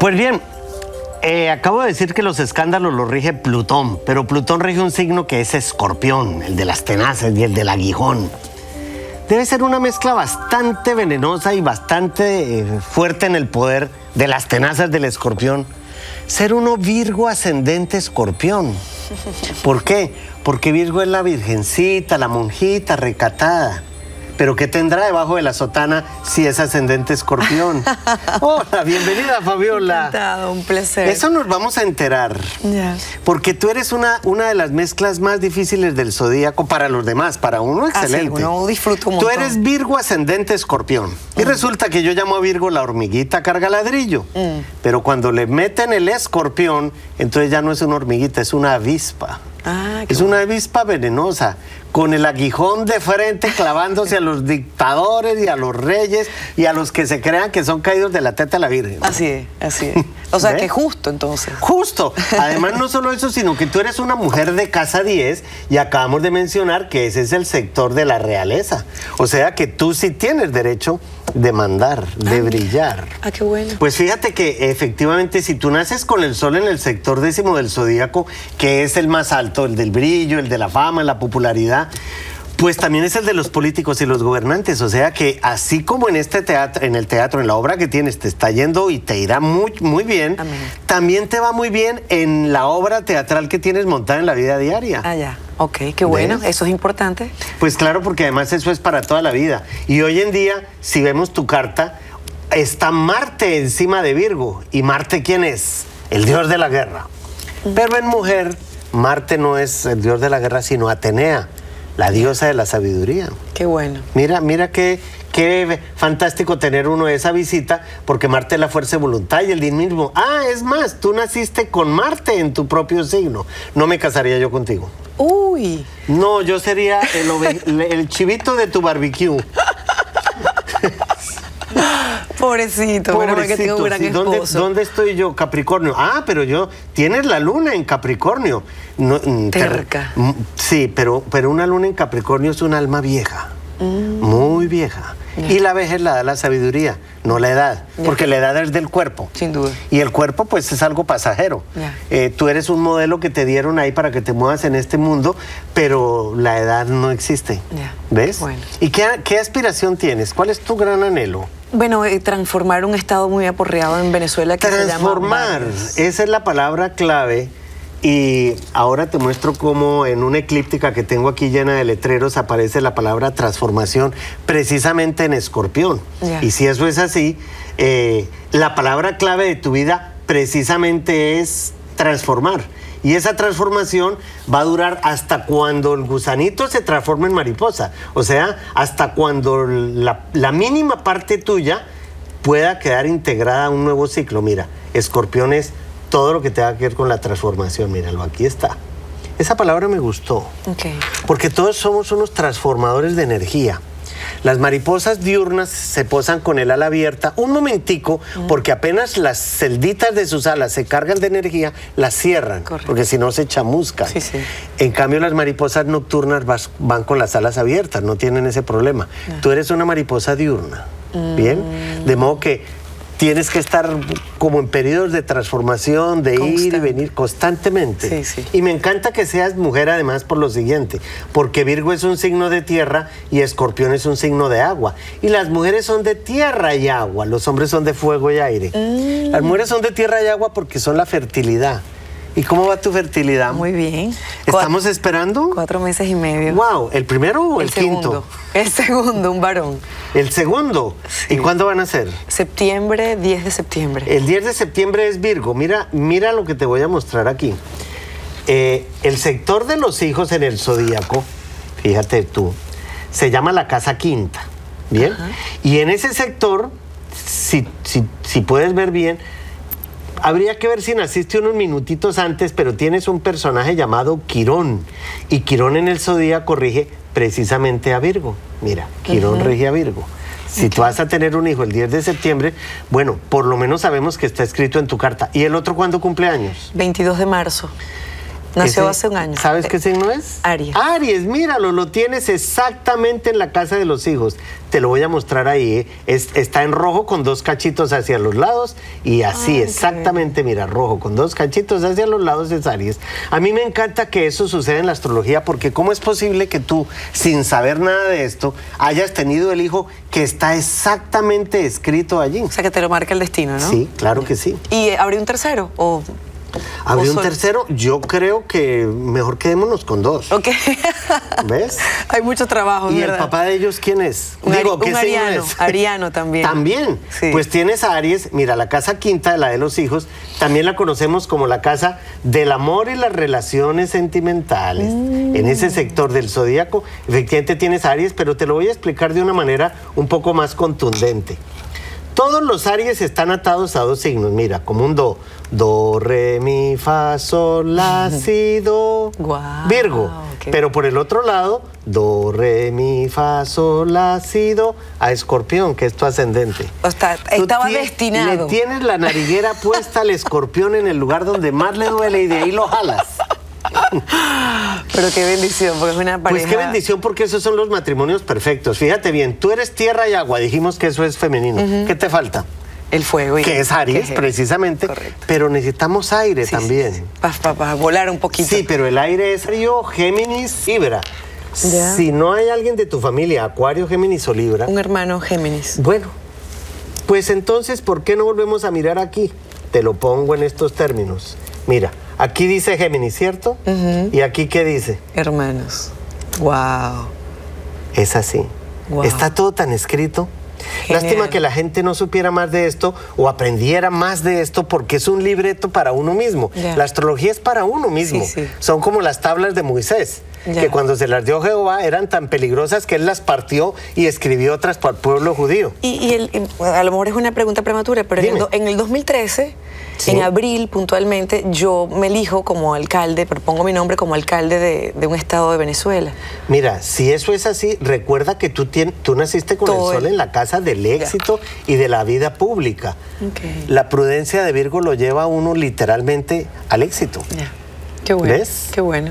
Pues bien, eh, acabo de decir que los escándalos los rige Plutón, pero Plutón rige un signo que es escorpión, el de las tenaces y el del aguijón. Debe ser una mezcla bastante venenosa y bastante eh, fuerte en el poder de las tenazas del escorpión. Ser uno Virgo ascendente escorpión. ¿Por qué? Porque Virgo es la virgencita, la monjita recatada. Pero ¿qué tendrá debajo de la sotana si es ascendente escorpión? Hola, bienvenida Fabiola. Encantado, un placer. Eso nos vamos a enterar. Porque tú eres una, una de las mezclas más difíciles del zodíaco para los demás, para uno Ah, sí, excelente. uno disfruta un Tú eres Virgo ascendente escorpión. Y resulta que yo llamo a Virgo la hormiguita carga ladrillo. Mm. Pero cuando le meten el escorpión, entonces ya no es una hormiguita, es una avispa. Ah, es una avispa venenosa, con el aguijón de frente clavándose a los dictadores y a los reyes y a los que se crean que son caídos de la teta de la Virgen. Así es, así es. O sea, ¿Ves? que justo entonces. Justo. Además, no solo eso, sino que tú eres una mujer de casa 10 y acabamos de mencionar que ese es el sector de la realeza. O sea que tú sí tienes derecho de mandar, de brillar. Ah, qué bueno. Pues fíjate que efectivamente si tú naces con el sol en el sector décimo del zodíaco, que es el más alto, el del brillo, el de la fama, la popularidad, pues también es el de los políticos y los gobernantes. O sea que así como en este teatro, en el teatro, en la obra que tienes, te está yendo y te irá muy, muy bien, Amén. también te va muy bien en la obra teatral que tienes montada en la vida diaria. Ah, ya. Ok, qué bueno. ¿Ves? Eso es importante. Pues claro, porque además eso es para toda la vida. Y hoy en día, si vemos tu carta, está Marte encima de Virgo. ¿Y Marte quién es? El dios de la guerra. Pero en mujer, Marte no es el dios de la guerra, sino Atenea, la diosa de la sabiduría. Qué bueno. Mira, mira qué, qué fantástico tener uno esa visita, porque Marte es la fuerza de voluntad y el dinamismo. Ah, es más, tú naciste con Marte en tu propio signo. No me casaría yo contigo. Uy. No, yo sería el, el chivito de tu barbecue. Pobrecito, bueno, que tengo un gran sí, ¿dónde, estoy yo? Capricornio. Ah, pero yo, tienes la luna en Capricornio. No, mm, te- Terca. mm, sí, pero, pero una luna en Capricornio es un alma vieja. Mm. Muy vieja. Y la vejez la da la sabiduría, no la edad. Porque la edad es del cuerpo. Sin duda. Y el cuerpo, pues, es algo pasajero. Eh, tú eres un modelo que te dieron ahí para que te muevas en este mundo, pero la edad no existe. ¿Ves? Bueno. ¿Y qué, qué aspiración tienes? ¿Cuál es tu gran anhelo? Bueno, eh, transformar un estado muy aporreado en Venezuela que se llama Transformar. Esa es la palabra clave. Y ahora te muestro cómo en una eclíptica que tengo aquí llena de letreros aparece la palabra transformación precisamente en escorpión. Y si eso es así, eh, la palabra clave de tu vida precisamente es transformar. Y esa transformación va a durar hasta cuando el gusanito se transforme en mariposa. O sea, hasta cuando la, la mínima parte tuya pueda quedar integrada a un nuevo ciclo. Mira, escorpión es todo lo que tenga que ver con la transformación. Míralo, aquí está. Esa palabra me gustó. Ok. Porque todos somos unos transformadores de energía. Las mariposas diurnas se posan con el ala abierta un momentico porque apenas las celditas de sus alas se cargan de energía, las cierran, Correcto. porque si no se chamuscan. Sí, sí. En cambio las mariposas nocturnas vas- van con las alas abiertas, no tienen ese problema. Tú eres una mariposa diurna, ¿bien? Mm. De modo que tienes que estar como en periodos de transformación, de ir y venir constantemente. Sí, sí. Y me encanta que seas mujer además por lo siguiente, porque Virgo es un signo de tierra y Escorpión es un signo de agua. Y las mujeres son de tierra y agua, los hombres son de fuego y aire. Mm. Las mujeres son de tierra y agua porque son la fertilidad. ¿Y cómo va tu fertilidad? Muy bien. ¿Estamos esperando? Cuatro meses y medio. Wow, ¿el primero o el, segundo. quinto? El segundo, un varón. El segundo. Sí. ¿Y cuándo van a ser? Septiembre, 10 de septiembre. El 10 de septiembre es Virgo. Mira, mira lo que te voy a mostrar aquí. Eh, el sector de los hijos en el zodíaco, fíjate tú, se llama la casa quinta. ¿Bien? Y en ese sector, si, si, si puedes ver bien, habría que ver si naciste unos minutitos antes, pero tienes un personaje llamado Quirón. Y Quirón en el zodíaco rige precisamente a Virgo. Mira, Quirón rige a Virgo. Si tú vas a tener un hijo el 10 de septiembre, bueno, por lo menos sabemos que está escrito en tu carta. ¿Y el otro cuándo cumple años? 22 de marzo. Nació Ese- hace un año. ¿Sabes Eh, qué signo es? Aries. Aries, míralo, lo tienes exactamente en la casa de los hijos. Te lo voy a mostrar ahí. ¿eh? Es- está en rojo con dos cachitos hacia los lados y así, Ay, exactamente, mira, rojo con dos cachitos hacia los lados es Aries. A mí me encanta que eso suceda en la astrología porque ¿cómo es posible que tú, sin saber nada de esto, hayas tenido el hijo que está exactamente escrito allí? O sea, que te lo marca el destino, ¿no? Sí, claro que sí. ¿Y eh, habría un tercero? O... Habría un tercero, yo creo que mejor quedémonos con dos. Ok. ¿Ves? Hay mucho trabajo, ¿Y ¿verdad? el papá de ellos quién es? Un ari- un signo ariano, es? ariano también. También. Sí. Pues tienes a Aries, mira, la casa quinta, la de los hijos, también la conocemos como la casa del amor y las relaciones sentimentales. En Mm. ese sector del zodíaco, efectivamente tienes a Aries, pero te lo voy a explicar de una manera un poco más contundente. Todos los Aries están atados a dos signos, mira, como un do. Do, re, mi, fa, sol, la, si, do. Virgo. Pero por el otro lado, do, re, mi, fa, sol, la, si, do, a escorpión, que es tu ascendente. O sea, estaba destinado. Le tienes la nariguera puesta al escorpión en el lugar donde más le duele y de ahí lo jalas. Pero qué bendición, porque es una pareja. Pues qué bendición porque esos son los matrimonios perfectos. Fíjate bien, tú eres tierra y agua, dijimos que eso es femenino. ¿Qué te falta? El fuego. y- Que es Aries, que- precisamente. Correcto. Pero necesitamos aire Sí, también. sí. Para volar un poquito. Sí, pero el aire es Río, Géminis, Libra. Ya. Si no hay alguien de tu familia, Acuario, Géminis o Libra, Un hermano Géminis. bueno, pues entonces, ¿por qué no volvemos a mirar aquí? Te lo pongo en estos términos. Mira, aquí dice Géminis, ¿cierto? ¿Y aquí qué dice? Hermanos. Wow. Es así. Está todo tan escrito. Genial. Lástima que la gente no supiera más de esto o aprendiera más de esto porque es un libreto para uno mismo. La astrología es para uno mismo. Sí, sí. Son como las tablas de Moisés, Ya. que cuando se las dio Jehová eran tan peligrosas que él las partió y escribió otras para el pueblo judío. Y, y el- y, a lo mejor es una pregunta prematura, pero en el, Dime. do- en el 2013, Sí. en abril puntualmente, yo me elijo como alcalde, propongo mi nombre como alcalde de, de un estado de Venezuela. Mira, si eso es así, recuerda que tú, tien- tú naciste con Todo el sol en la casa del éxito y de la vida pública. Ok. La prudencia de Virgo lo lleva a uno literalmente al éxito. Ya. Qué bueno. ¿Ves? Qué bueno.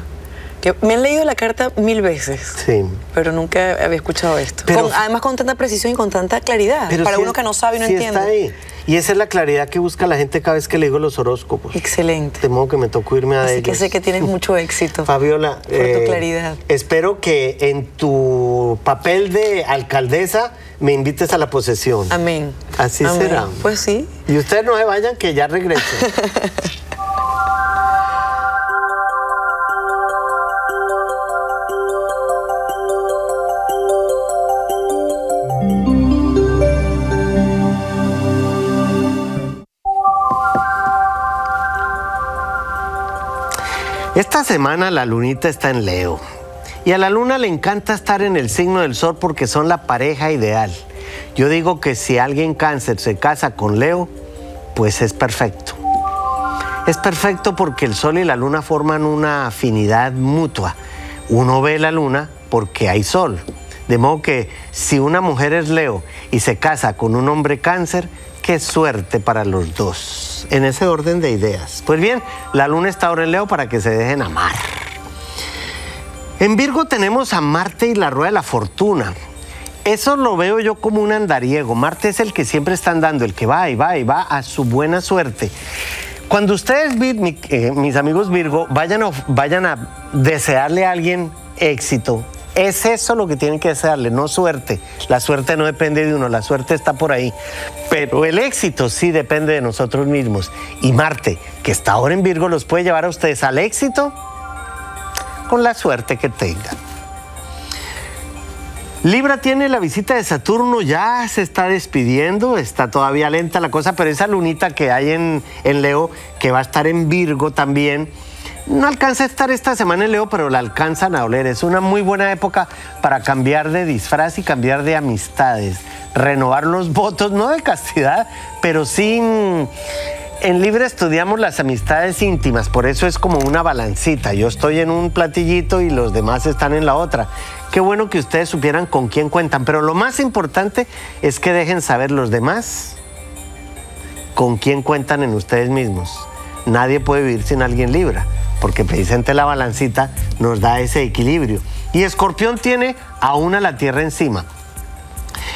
Que me han leído la carta mil veces. Sí. Pero nunca había escuchado esto. Pero- Con- además con tanta precisión y con tanta claridad. Pero para uno es- que no sabe y no entiende. está ahí. Y esa es la claridad que busca la gente cada vez que le digo los horóscopos. Excelente. De modo que me tocó irme a Así ellos. que sé que tienes mucho éxito. Fabiola, eh, Por tu claridad. espero que en tu papel de alcaldesa me invites a la posesión. Amén. Así Amén. será. Pues sí. Y ustedes no se vayan, que ya regreso. Esta semana la lunita está en Leo. Y a la luna le encanta estar en el signo del sol porque son la pareja ideal. Yo digo que si alguien cáncer se casa con Leo, pues es perfecto. Es perfecto porque el sol y la luna forman una afinidad mutua. Uno ve la luna porque hay sol. De modo que si una mujer es Leo y se casa con un hombre cáncer, qué suerte para los dos. En ese orden de ideas. Pues bien, la luna está ahora en Leo para que se dejen amar. En Virgo tenemos a Marte y la rueda de la fortuna. Eso lo veo yo como un andariego. Marte es el que siempre está andando, el que va y va y va a su buena suerte. Cuando ustedes, eh, mis amigos Virgo, vayan a, vayan a desearle a alguien éxito, es eso lo que tienen que desearle, no suerte. La suerte no depende de uno, la suerte está por ahí. Pero el éxito sí depende de nosotros mismos. Y Marte, que está ahora en Virgo, los puede llevar a ustedes al éxito con la suerte que tengan. Libra tiene la visita de Saturno, ya se está despidiendo, está todavía lenta la cosa, pero esa lunita que hay en, en Leo, que va a estar en Virgo también, no alcanza a estar esta semana en Leo, pero la alcanzan a oler. Es una muy buena época para cambiar de disfraz y cambiar de amistades, renovar los votos, no de castidad, pero sin... En Libre estudiamos las amistades íntimas, por eso es como una balancita. Yo estoy en un platillito y los demás están en la otra. Qué bueno que ustedes supieran con quién cuentan, pero lo más importante es que dejen saber los demás con quién cuentan en ustedes mismos. Nadie puede vivir sin alguien Libra. Porque precisamente la balancita nos da ese equilibrio. Y escorpión tiene aún a la tierra encima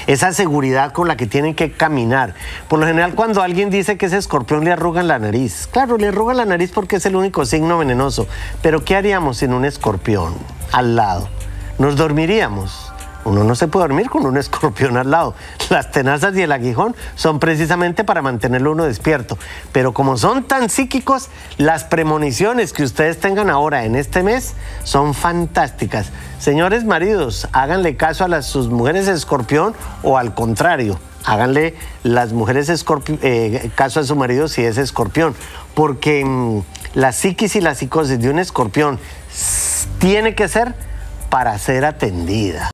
esa seguridad con la que tienen que caminar. Por lo general, cuando alguien dice que es escorpión, le arrugan la nariz. Claro, le arrugan la nariz porque es el único signo venenoso. Pero ¿qué haríamos sin un escorpión al lado? Nos dormiríamos. Uno no se puede dormir con un escorpión al lado. Las tenazas y el aguijón son precisamente para mantenerlo uno despierto. Pero como son tan psíquicos, las premoniciones que ustedes tengan ahora en este mes son fantásticas. Señores maridos, háganle caso a las, sus mujeres escorpión o al contrario, háganle las mujeres eh, caso a su marido si es escorpión. Porque mm, la psiquis y la psicosis de un escorpión tiene que ser para ser atendida.